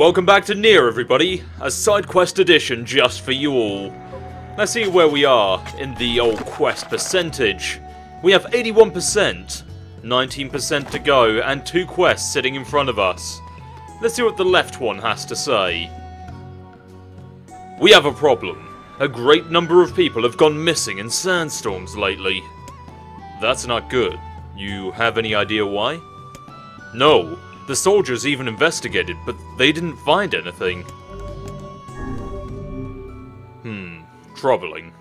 Welcome back to Nier, everybody. A side quest edition just for you all. Let's see where we are in the old quest percentage. We have 81%, 19% to go, and two quests sitting in front of us. Let's see what the left one has to say. We have a problem. A great number of people have gone missing in sandstorms lately. That's not good. You have any idea why? No, the soldiers even investigated, but they didn't find anything. Hmm, troubling.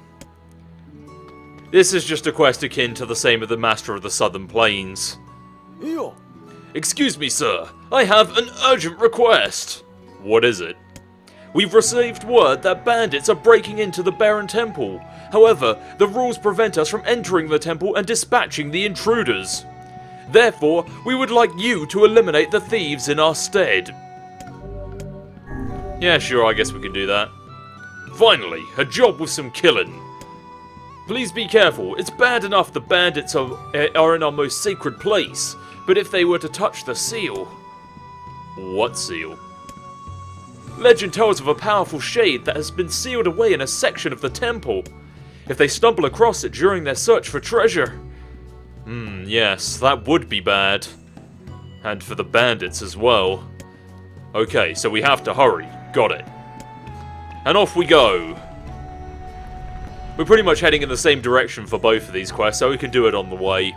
This is just a quest akin to the same of the Master of the Southern Plains. Excuse me, sir. I have an urgent request. What is it? We've received word that bandits are breaking into the Barren Temple. However, the rules prevent us from entering the temple and dispatching the intruders. Therefore, we would like you to eliminate the thieves in our stead. Yeah, sure, I guess we can do that. Finally, a job with some killing. Please be careful, it's bad enough the bandits are, uh, are in our most sacred place, but if they were to touch the seal... What seal? Legend tells of a powerful shade that has been sealed away in a section of the temple. If they stumble across it during their search for treasure... Hmm, yes, that would be bad. And for the bandits as well. Okay, so we have to hurry. Got it. And off we go. We're pretty much heading in the same direction for both of these quests, so we can do it on the way.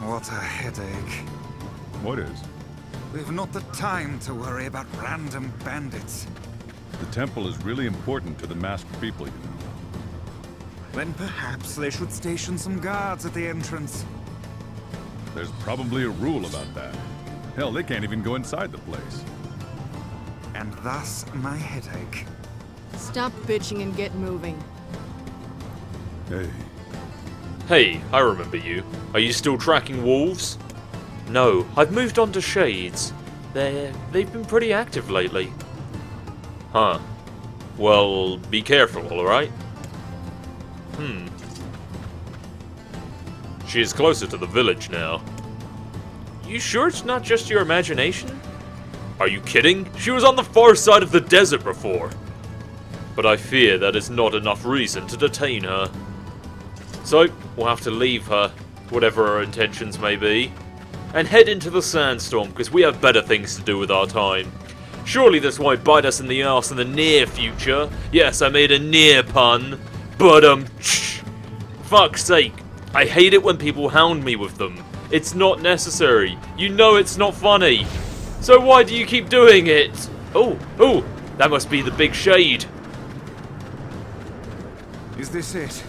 What a headache. What is? We've not the time to worry about random bandits. The temple is really important to the masked people, you know. Then perhaps they should station some guards at the entrance. There's probably a rule about that. Hell, they can't even go inside the place. And thus my headache. Stop bitching and get moving. Hey, Hey, I remember you. Are you still tracking wolves? No, I've moved on to shades. They're, they've been pretty active lately. Huh. Well, be careful, alright? Hmm. She is closer to the village now. You sure it's not just your imagination? Are you kidding? She was on the far side of the desert before. But I fear that is not enough reason to detain her. So, we'll have to leave her, whatever her intentions may be, and head into the sandstorm because we have better things to do with our time. Surely this won't bite us in the arse in the near future. Yes, I made a near pun, but um, shh. fuck's sake, I hate it when people hound me with them. It's not necessary. You know it's not funny. So why do you keep doing it? Oh, oh, that must be the big shade. Is this it?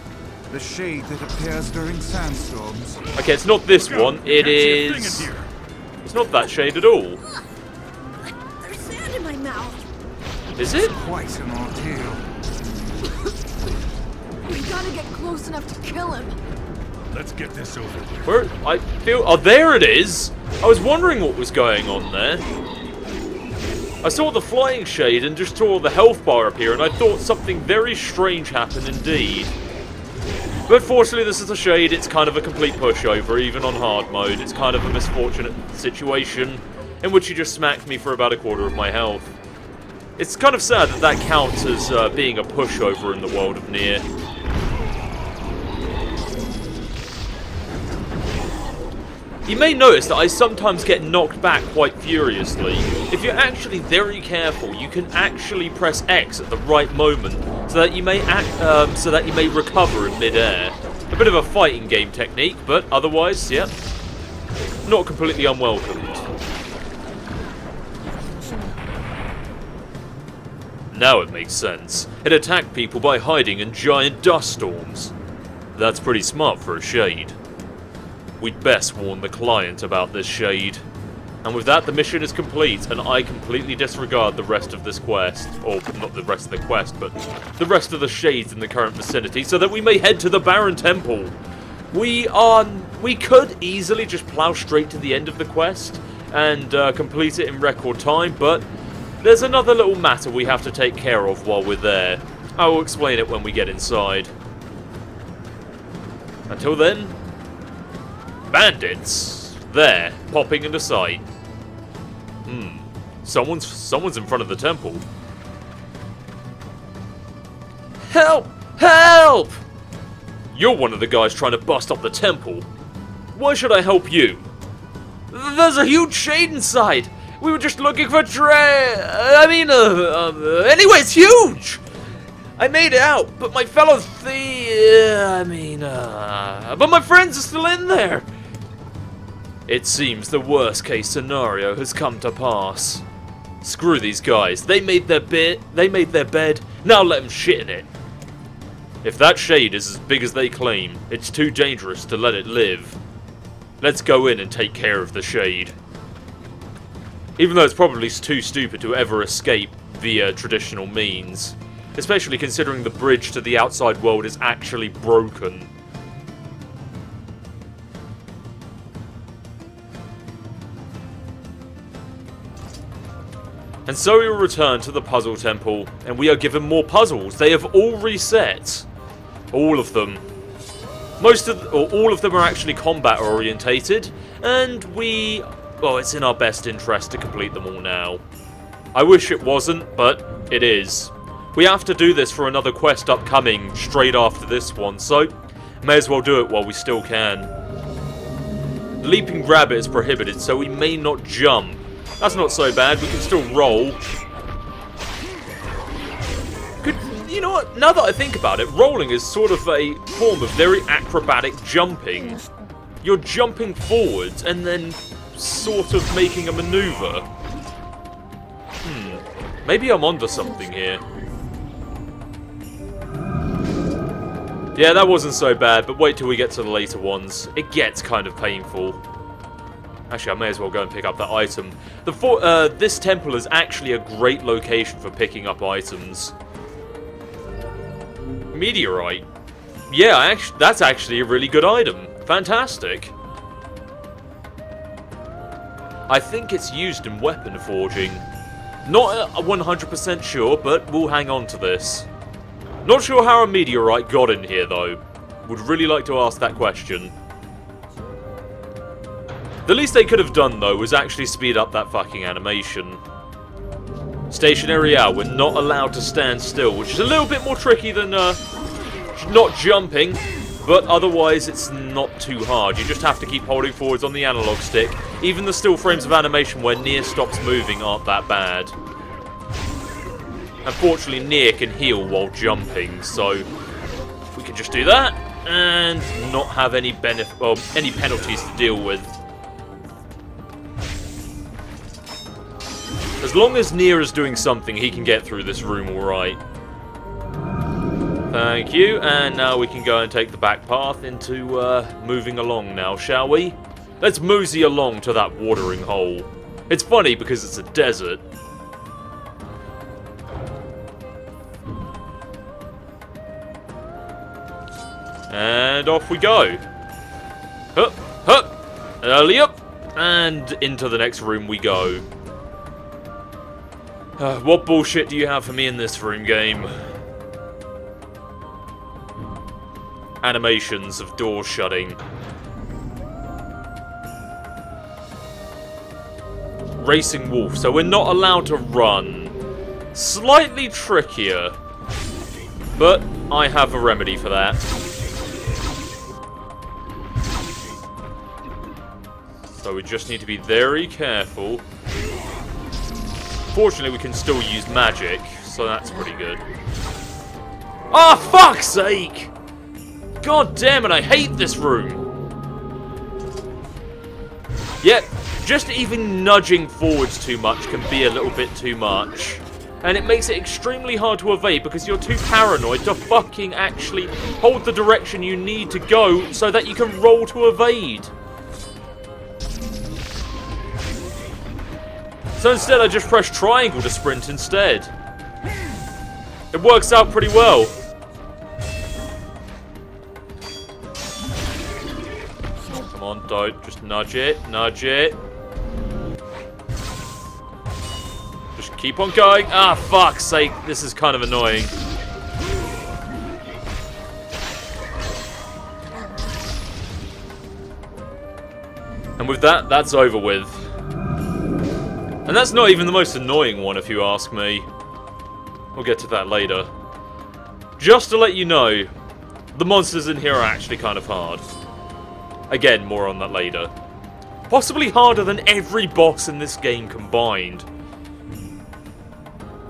The shade that appears during sandstorms? Okay, it's not this one. It is. It's not that shade at all. Is it? Quite an ordeal. We gotta get close enough to kill him. let's get this over with. Where? I feel. Oh, there it is. I was wondering what was going on there. I saw the flying shade and just saw the health bar appear, and I thought something very strange happened indeed. But fortunately, this is a shade. It's kind of a complete pushover, even on hard mode. It's kind of a misfortunate situation in which he just smacked me for about a quarter of my health. It's kind of sad that that counts as uh, being a pushover in the world of Nier. You may notice that I sometimes get knocked back quite furiously. If you're actually very careful, you can actually press X at the right moment, so that you may act, um, so that you may recover in midair. A bit of a fighting game technique, but otherwise, yep, not completely unwelcomed. Now it makes sense. It attacked people by hiding in giant dust storms. That's pretty smart for a shade. We'd best warn the client about this shade. And with that, the mission is complete, and I completely disregard the rest of this quest. Or, not the rest of the quest, but the rest of the shades in the current vicinity, so that we may head to the Barren Temple. We are... We could easily just plow straight to the end of the quest and uh, complete it in record time, but there's another little matter we have to take care of while we're there. I will explain it when we get inside. Until then, bandits there, popping into sight. Hmm. Someone's someone's in front of the temple. Help! Help! You're one of the guys trying to bust up the temple. Why should I help you? There's a huge shade inside. We were just looking for Trey. I mean, uh, anyway, it's huge. I made it out, but my fellow the I mean, uh, but my friends are still in there. It seems the worst case scenario has come to pass. Screw these guys. They made their bed. They made their bed. Now let them shit in it. If that shade is as big as they claim, it's too dangerous to let it live. Let's go in and take care of the shade. Even though it's probably too stupid to ever escape via traditional means. Especially considering the bridge to the outside world is actually broken. And so we return to the puzzle temple, and we are given more puzzles. They have all reset. All of them. Most of, or all of them are actually combat orientated, and we, well, it's in our best interest to complete them all now. I wish it wasn't, but it is. We have to do this for another quest upcoming straight after this one, so may as well do it while we still can. Leaping rabbit is prohibited, so we may not jump. That's not so bad, we can still roll. Could, you know what, now that I think about it, rolling is sort of a form of very acrobatic jumping. You're jumping forwards and then sort of making a maneuver. Hmm, maybe I'm onto something here. Yeah, that wasn't so bad, but wait till we get to the later ones. It gets kind of painful. Actually, I may as well go and pick up that item. The for uh, This temple is actually a great location for picking up items. Meteorite. Yeah, actually, that's actually a really good item. Fantastic. I think it's used in weapon forging. Not 100% sure, but we'll hang on to this. Not sure how a meteorite got in here, though. Would really like to ask that question. The least they could have done, though, was actually speed up that fucking animation. Stationary hour, we're not allowed to stand still, which is a little bit more tricky than uh, not jumping, but otherwise it's not too hard. You just have to keep holding forwards on the analog stick. Even the still frames of animation where Nier stops moving aren't that bad. Unfortunately, Nier can heal while jumping, so if we can just do that and not have any benefit, well, any penalties to deal with. As long as Nier is doing something, he can get through this room alright. Thank you, and now we can go and take the back path into uh, moving along now, shall we? Let's mosey along to that watering hole. It's funny because it's a desert, And off we go. Hup, hup, early up, and into the next room we go. Uh, what bullshit do you have for me in this room game? Animations of doors shutting. Racing Wolf, so we're not allowed to run. Slightly trickier, but I have a remedy for that. So we just need to be very careful. Fortunately, we can still use magic, so that's pretty good. Oh, fuck's sake! God damn it, I hate this room! Yep, just even nudging forwards too much can be a little bit too much. And it makes it extremely hard to evade because you're too paranoid to fucking actually hold the direction you need to go so that you can roll to evade. So instead I just press triangle to sprint instead. It works out pretty well. On, don't. Just nudge it, nudge it. Just keep on going. Ah, fuck's sake. This is kind of annoying. And with that, that's over with. And that's not even the most annoying one, if you ask me. We'll get to that later. Just to let you know, the monsters in here are actually kind of hard. Again, more on that later. Possibly harder than every boss in this game combined.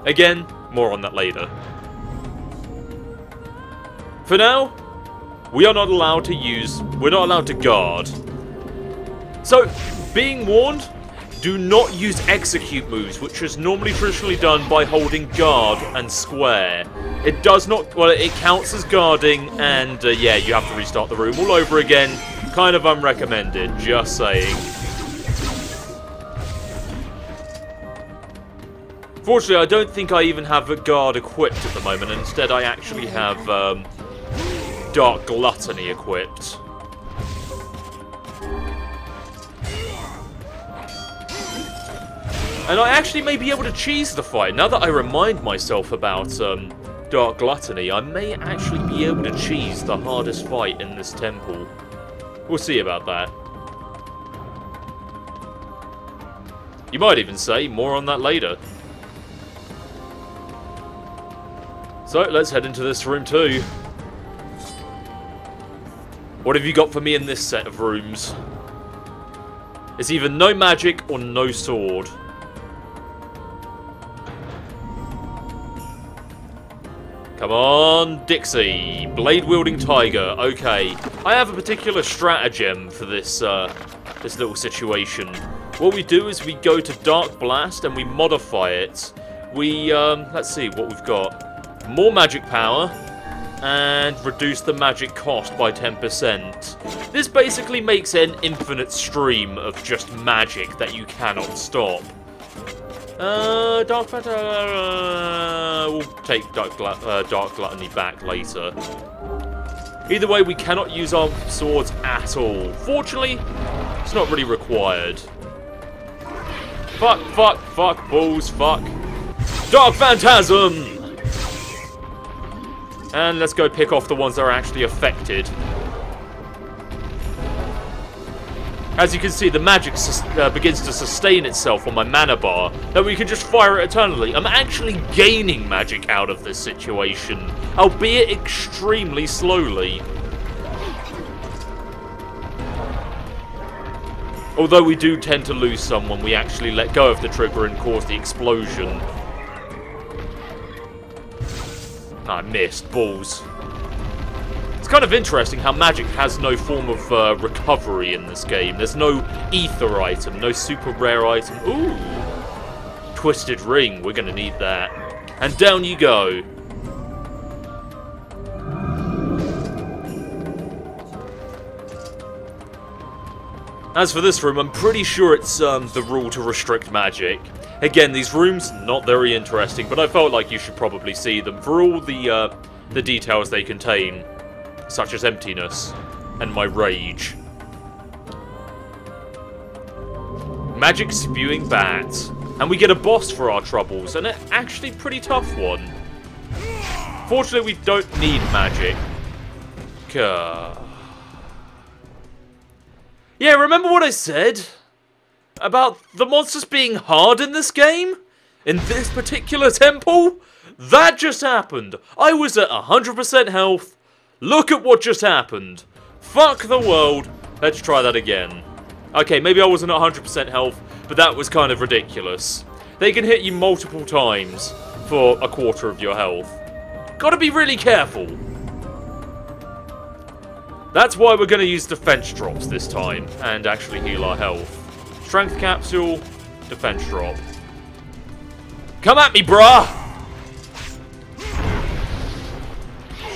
Again, more on that later. For now, we are not allowed to use... We're not allowed to guard. So, being warned, do not use execute moves, which is normally traditionally done by holding guard and square. It does not... Well, it counts as guarding, and uh, yeah, you have to restart the room all over again. Kind of unrecommended, just saying. Fortunately, I don't think I even have a guard equipped at the moment. Instead, I actually have um, Dark Gluttony equipped. And I actually may be able to cheese the fight. Now that I remind myself about um, Dark Gluttony, I may actually be able to cheese the hardest fight in this temple. We'll see about that. You might even say more on that later. So, let's head into this room too. What have you got for me in this set of rooms? It's either no magic or no sword. Come on, Dixie. Blade-wielding tiger. Okay. I have a particular stratagem for this, uh, this little situation. What we do is we go to Dark Blast and we modify it. We, um, let's see what we've got. More magic power and reduce the magic cost by 10%. This basically makes an infinite stream of just magic that you cannot stop. Uh, Dark Matter... Uh, we'll take Dark, uh, Dark Gluttony back later. Either way, we cannot use our swords at all. Fortunately, it's not really required. Fuck, fuck, fuck, balls, fuck. Dark Phantasm! And let's go pick off the ones that are actually affected. As you can see, the magic uh, begins to sustain itself on my mana bar, that we can just fire it eternally. I'm actually gaining magic out of this situation, albeit extremely slowly. Although we do tend to lose some when we actually let go of the trigger and cause the explosion. I missed. Balls kind of interesting how magic has no form of uh, recovery in this game. There's no ether item, no super rare item. Ooh! Twisted ring, we're gonna need that. And down you go. As for this room, I'm pretty sure it's um, the rule to restrict magic. Again, these rooms, not very interesting, but I felt like you should probably see them for all the, uh, the details they contain such as emptiness and my rage. Magic Spewing Bat. And we get a boss for our troubles, and an actually pretty tough one. Fortunately, we don't need magic. Gah. Yeah, remember what I said? About the monsters being hard in this game? In this particular temple? That just happened. I was at 100% health, Look at what just happened. Fuck the world. Let's try that again. Okay, maybe I wasn't at 100% health, but that was kind of ridiculous. They can hit you multiple times for a quarter of your health. Gotta be really careful. That's why we're to use defense drops this time, and actually heal our health. Strength capsule, defense drop. Come at me, bruh!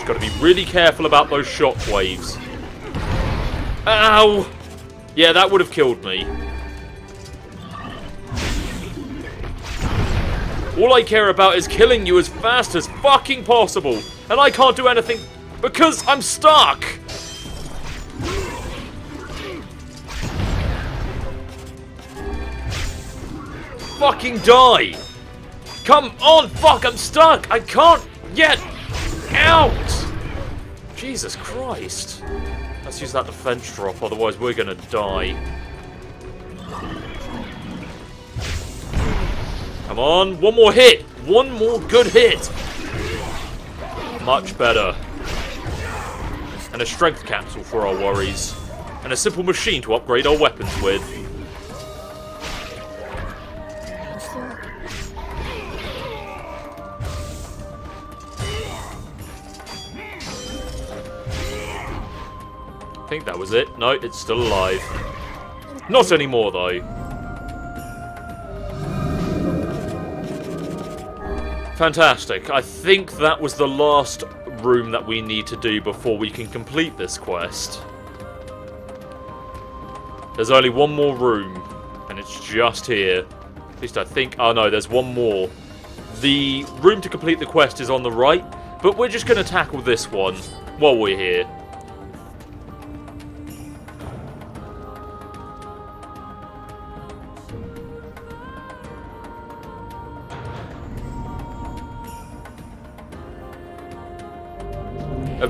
Got to be really careful about those shockwaves. Ow! Yeah, that would have killed me. All I care about is killing you as fast as fucking possible. And I can't do anything because I'm stuck. Fucking die. Come on, fuck, I'm stuck. I can't get out! Jesus Christ. Let's use that defense drop, otherwise we're gonna die. Come on, one more hit! One more good hit! Much better. And a strength capsule for our worries. And a simple machine to upgrade our weapons with. I think that was it. No, it's still alive. Not anymore, though. Fantastic. I think that was the last room that we need to do before we can complete this quest. There's only one more room, and it's just here. At least I think... Oh no, there's one more. The room to complete the quest is on the right, but we're just going to tackle this one while we're here.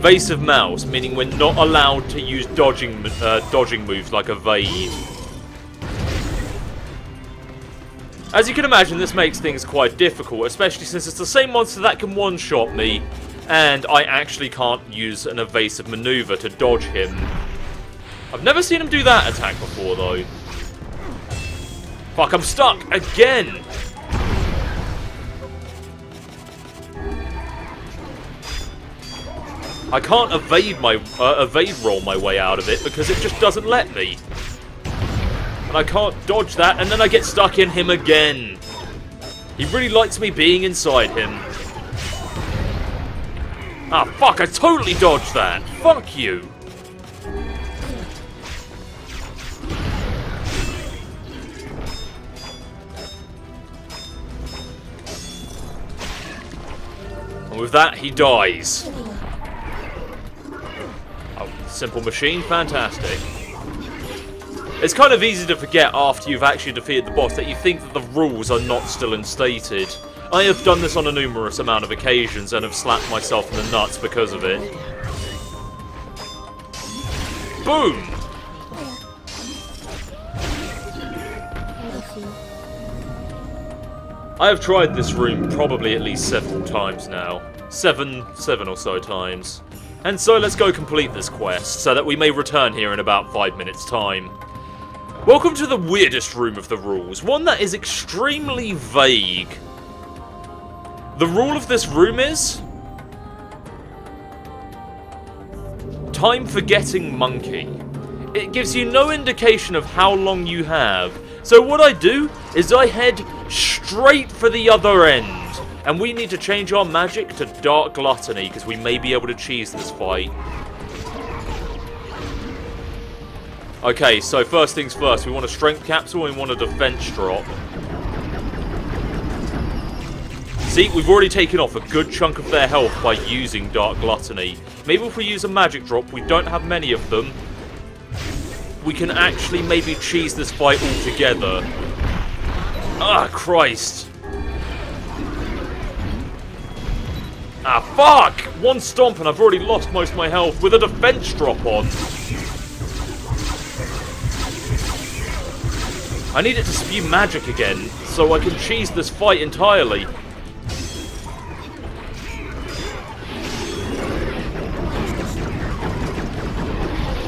Evasive mouse, meaning we're not allowed to use dodging uh, dodging moves like evade. As you can imagine, this makes things quite difficult, especially since it's the same monster that can one-shot me, and I actually can't use an evasive maneuver to dodge him. I've never seen him do that attack before, though. Fuck, I'm stuck! Again! I can't evade my uh, evade roll my way out of it because it just doesn't let me. And I can't dodge that, and then I get stuck in him again. He really likes me being inside him. Ah, fuck, I totally dodged that. Fuck you. And with that, he dies. Simple machine, fantastic. It's kind of easy to forget after you've actually defeated the boss that you think that the rules are not still instated. I have done this on a numerous amount of occasions and have slapped myself in the nuts because of it. Boom! I have tried this room probably at least several times now. Seven, seven or so times. And so let's go complete this quest, so that we may return here in about five minutes' time. Welcome to the weirdest room of the rules, one that is extremely vague. The rule of this room is... Time forgetting monkey. It gives you no indication of how long you have, so what I do is I head straight for the other end. And we need to change our magic to Dark Gluttony, because we may be able to cheese this fight. Okay, so first things first, we want a Strength Capsule and we want a Defense Drop. See, we've already taken off a good chunk of their health by using Dark Gluttony. Maybe if we use a Magic Drop, we don't have many of them, we can actually maybe cheese this fight altogether. Ah, Christ. Ah, fuck! One stomp and I've already lost most of my health with a defense drop on. I need it to spew magic again, so I can cheese this fight entirely.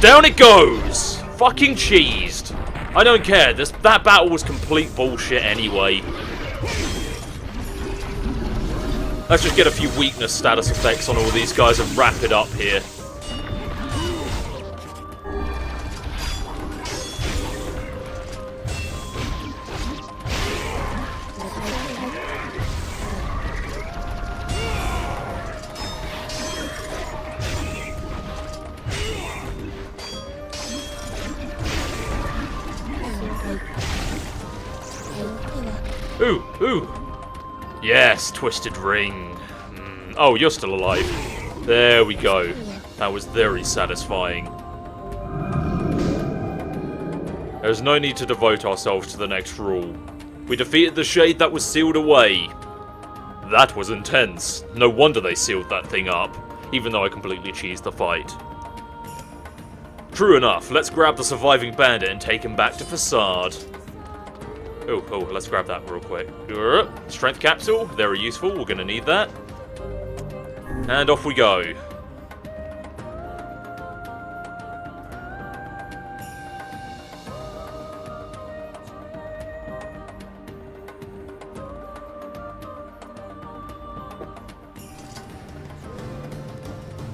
Down it goes! Fucking cheesed. I don't care, this, that battle was complete bullshit anyway. Let's just get a few weakness status effects on all these guys and wrap it up here. Ooh, ooh, Yes, Twisted Ring. Mm. Oh, you're still alive. There we go. That was very satisfying. There's no need to devote ourselves to the next rule. We defeated the Shade that was sealed away. That was intense. No wonder they sealed that thing up, even though I completely cheesed the fight. True enough, let's grab the surviving bandit and take him back to Facade. Oh, oh, let's grab that real quick. Uh, Strength capsule, very useful, we're gonna need that. And off we go.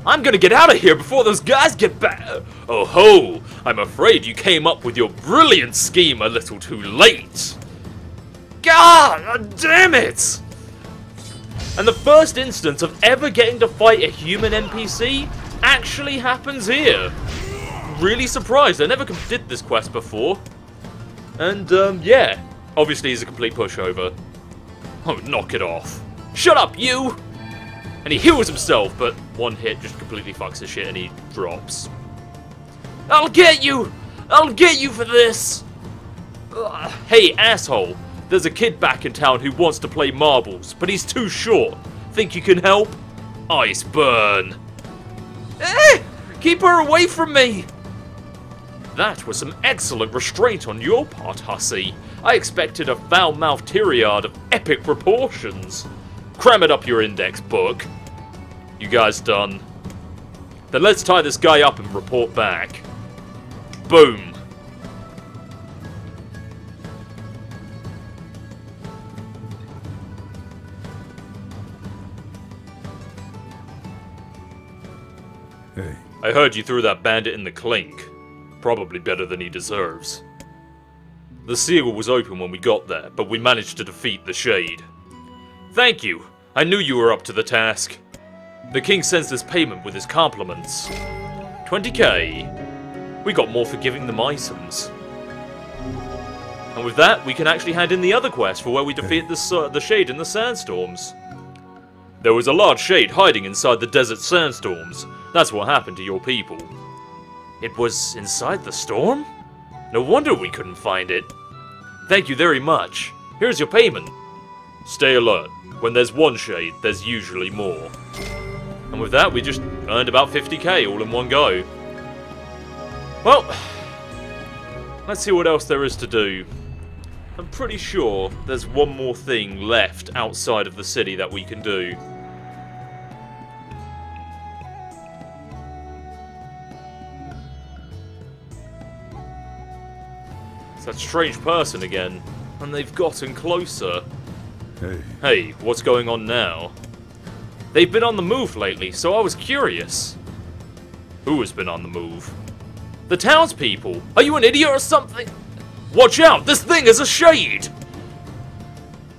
I'm gonna get out of here before those guys get back. Oh ho! I'm afraid you came up with your brilliant scheme a little too late. God damn it! And the first instance of ever getting to fight a human NPC actually happens here. Really surprised. I never did this quest before. And, um, yeah. Obviously, he's a complete pushover. Oh, knock it off. Shut up, you! And he heals himself, but one hit just completely fucks his shit and he drops. I'll get you! I'll get you for this! Ugh. Hey, asshole. There's a kid back in town who wants to play marbles, but he's too short. Think you can help? Ice burn. Eh! Keep her away from me! That was some excellent restraint on your part, hussy. I expected a foul-mouthed tirade of epic proportions. Cram it up your index book. You guys done? Then let's tie this guy up and report back. Boom. Hey, I heard you threw that bandit in the clink. Probably better than he deserves. The seal was open when we got there, but we managed to defeat the Shade. Thank you. I knew you were up to the task. The king sends this payment with his compliments. 20k. We got more for giving them items. And with that, we can actually hand in the other quest for where we defeat the, su- the Shade in the Sandstorms. There was a large shade hiding inside the desert sandstorms. That's what happened to your people. It was inside the storm? No wonder we couldn't find it. Thank you very much. Here's your payment. Stay alert. When there's one shade, there's usually more. And with that, we just earned about 50k all in one go. Well, let's see what else there is to do. I'm pretty sure there's one more thing left outside of the city that we can do. It's that strange person again, and they've gotten closer. hey, Hey, what's going on now? They've been on the move lately, so I was curious. Who has been on the move? The townspeople. Are you an idiot or something? Watch out, this thing is a shade!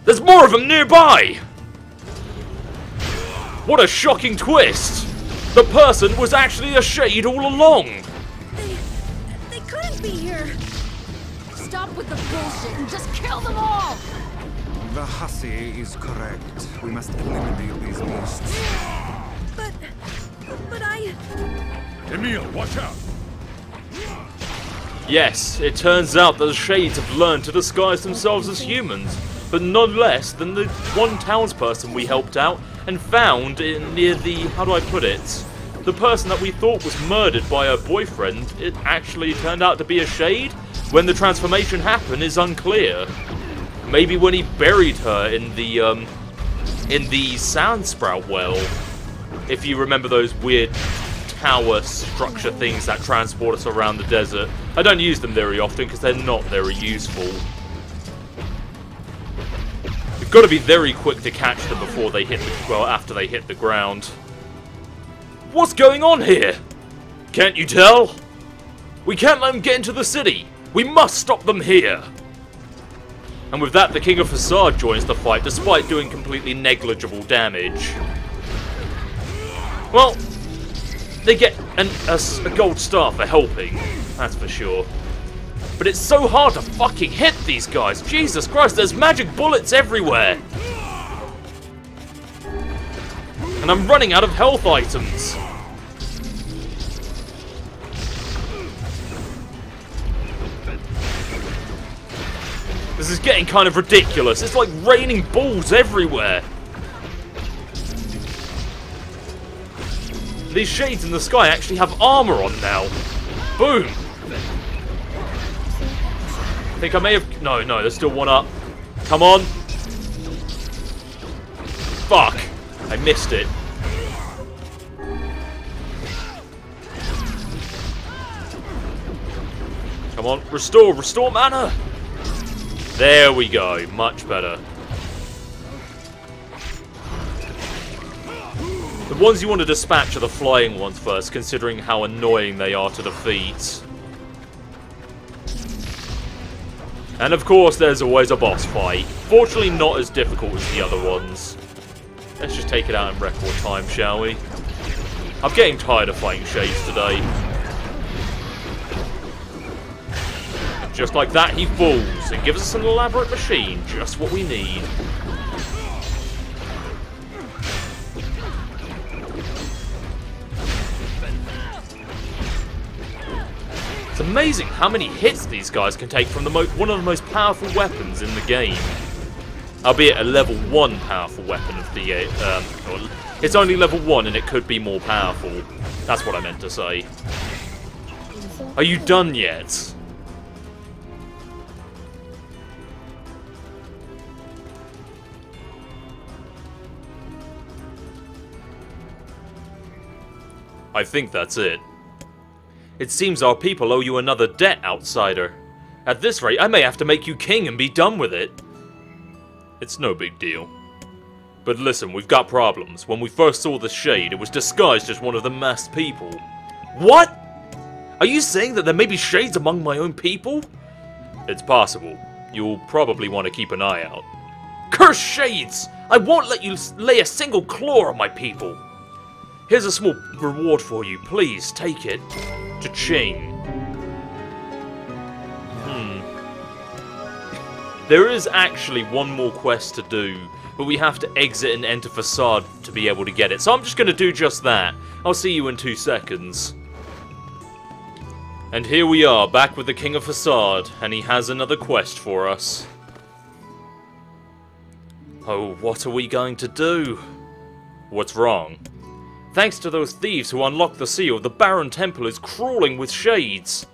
There's more of them nearby! What a shocking twist! The person was actually a shade all along! With the bullshit and just kill them all. The hussy is correct. We must eliminate these beasts. But, but I. Emil, watch out! Yes, it turns out that the Shades have learned to disguise themselves as humans, but none less than the one townsperson we helped out and found in near the how do I put it? The person that we thought was murdered by her boyfriend, it actually turned out to be a Shade. When the transformation happened is unclear. Maybe when he buried her in the um in the sand sprout well. If you remember those weird tower structure things that transport us around the desert. I don't use them very often because they're not very useful. You've got to be very quick to catch them before they hit the, well, after they hit the ground. What's going on here? Can't you tell? We can't let them get into the city. We must stop them here. And with that, the King of Facade joins the fight despite doing completely negligible damage. Well, they get an, a, a gold star for helping, that's for sure. But it's so hard to fucking hit these guys. Jesus Christ, there's magic bullets everywhere. And I'm running out of health items. This is getting kind of ridiculous. It's like raining balls everywhere. These shades in the sky actually have armor on now. Boom. I think I may have... No, no, there's still one up. Come on. Fuck. I missed it. Come on, restore, restore mana! There we go, much better. The ones you want to dispatch are the flying ones first, considering how annoying they are to defeat. And of course, there's always a boss fight. Fortunately, not as difficult as the other ones. Let's just take it out in record time, shall we? I'm getting tired of fighting Shades today. Just like that, he falls and gives us an elaborate machine, just what we need. It's amazing how many hits these guys can take from the one of the most powerful weapons in the game. Albeit a level 1 powerful weapon of the... Uh, um, it's only level 1 and it could be more powerful. That's what I meant to say. Are you done yet? I think that's it. It seems our people owe you another debt, outsider. At this rate, I may have to make you king and be done with it. It's no big deal. But listen, we've got problems. When we first saw the Shade, it was disguised as one of the masked people. What? Are you saying that there may be Shades among my own people? It's possible. You'll probably want to keep an eye out. Curse Shades! I won't let you lay a single claw on my people! Here's a small reward for you. Please, take it. To Ching. Hmm. There is actually one more quest to do, but we have to exit and enter Facade to be able to get it. So I'm just going to do just that. I'll see you in two seconds. And here we are, back with the King of Facade, and he has another quest for us. Oh, what are we going to do? What's wrong? Thanks to those thieves who unlocked the seal, the Barren Temple is crawling with shades.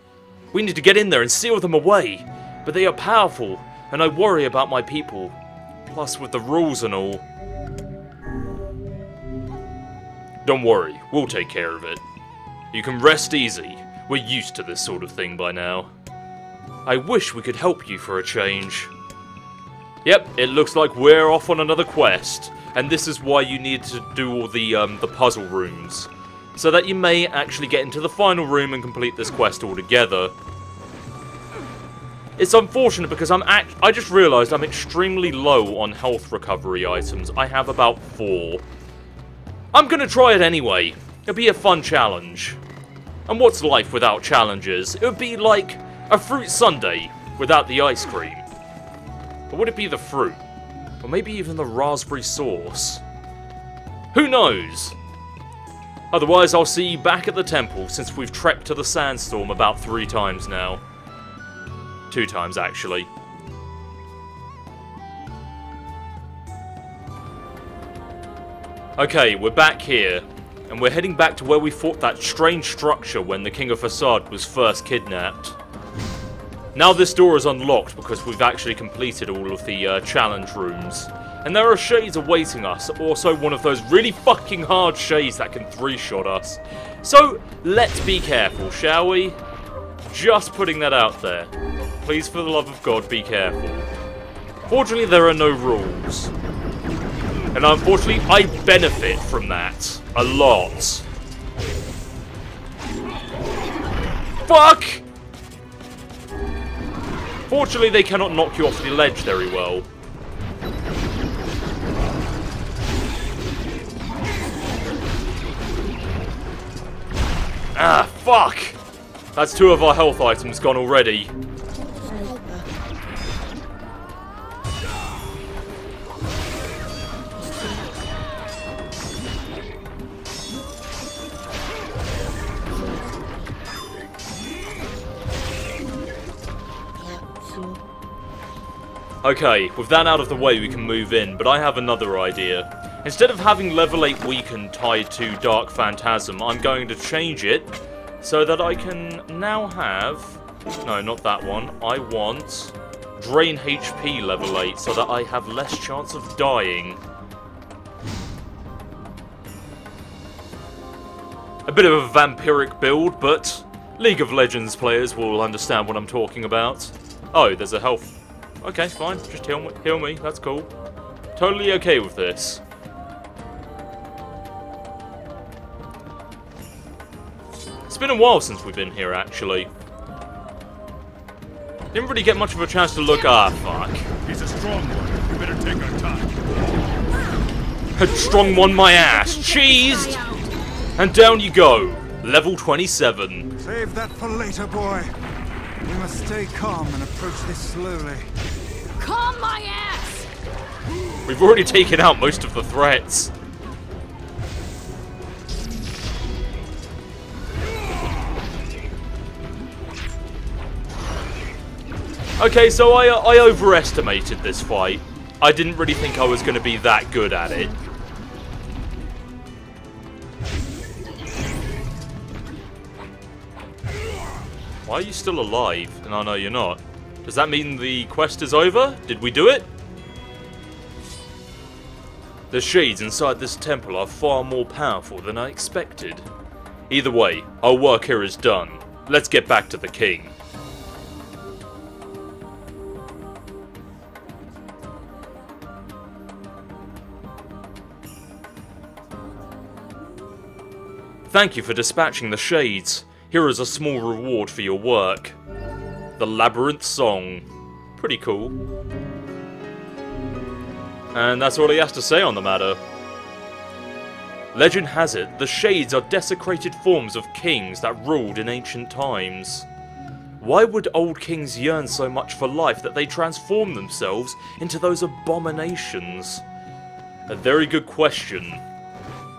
We need to get in there and seal them away. But they are powerful, and I worry about my people. Plus with the rules and all. Don't worry, we'll take care of it. You can rest easy. We're used to this sort of thing by now. I wish we could help you for a change. Yep, it looks like we're off on another quest and this is why you need to do all the um, the puzzle rooms, so that you may actually get into the final room and complete this quest altogether. It's unfortunate because I'm act I just realised I'm extremely low on health recovery items. I have about four. I'm gonna try it anyway. It'll be a fun challenge. And what's life without challenges? It would be like a fruit sundae without the ice cream. Or would it be the fruit? Or maybe even the raspberry sauce. Who knows? Otherwise, I'll see you back at the temple, since we've trekked to the sandstorm about three times now. Two times, actually. Okay, we're back here, and we're heading back to where we fought that strange structure when the King of Facade was first kidnapped. Now this door is unlocked because we've actually completed all of the uh, challenge rooms. And there are shades awaiting us, also one of those really fucking hard shades that can three-shot us. So, let's be careful, shall we? Just putting that out there. Please, for the love of God, be careful. Fortunately, there are no rules. And unfortunately, I benefit from that. A lot. Fuck! Fortunately, they cannot knock you off the ledge very well. Ah, fuck! That's two of our health items gone already. Okay, with that out of the way we can move in, but I have another idea. Instead of having level 8 weaken tied to Dark Phantasm, I'm going to change it so that I can now have No, not that one. I want drain HP level 8 so that I have less chance of dying. A bit of a vampiric build, but League of Legends players will understand what I'm talking about. Oh, there's a health. Okay, fine. Just heal me. Heal me. That's cool. Totally okay with this. It's been a while since we've been here, actually. Didn't really get much of a chance to look. Ah, fuck. He's a strong one. We better take our time. A strong one, my ass. Cheesed! And down you go. Level 27. Save that for later, boy. We must stay calm and approach this slowly. Calm my ass! We've already taken out most of the threats. Okay, so I, I overestimated this fight. I didn't really think I was going to be that good at it. Why are you still alive? And I know you're not. Does that mean the quest is over? Did we do it? The shades inside this temple are far more powerful than I expected. Either way, our work here is done. Let's get back to the king. Thank you for dispatching the shades. Here is a small reward for your work. The Labyrinth Song. Pretty cool. And that's all he has to say on the matter. Legend has it, the Shades are desecrated forms of kings that ruled in ancient times. Why would old kings yearn so much for life that they transform themselves into those abominations? A very good question.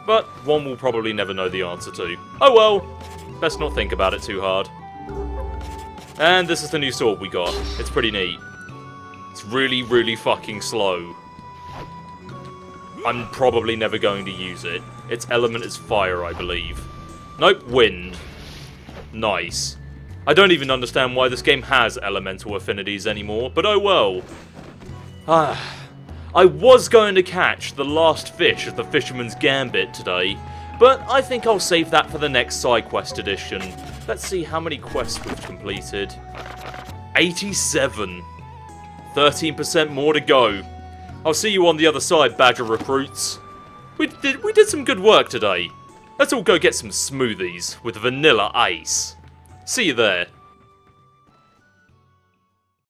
But one we'll probably never know the answer to. Oh well, best not think about it too hard. And this is the new sword we got. It's pretty neat. It's really, really fucking slow. I'm probably never going to use it. Its element is fire, I believe. Nope, wind. Nice. I don't even understand why this game has elemental affinities anymore, but oh well. Ah, I was going to catch the last fish of the Fisherman's Gambit today, but I think I'll save that for the next side quest edition. Let's see how many quests we've completed. 87. 13% more to go. I'll see you on the other side, Badger recruits. We did, we did some good work today. Let's all go get some smoothies with vanilla ice. See you there.